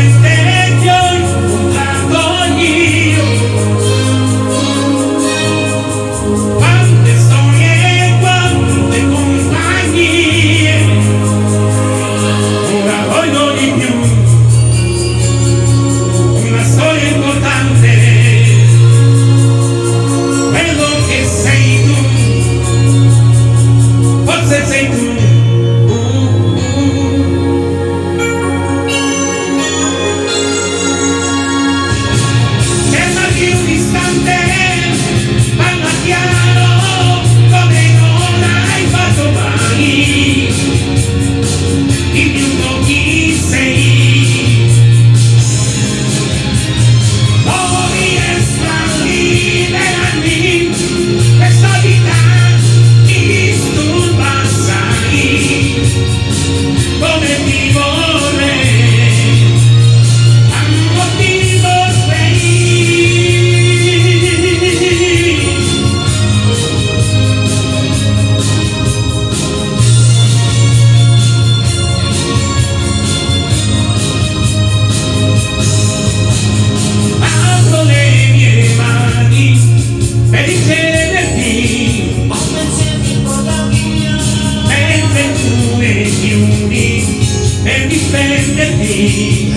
Wednesday. You.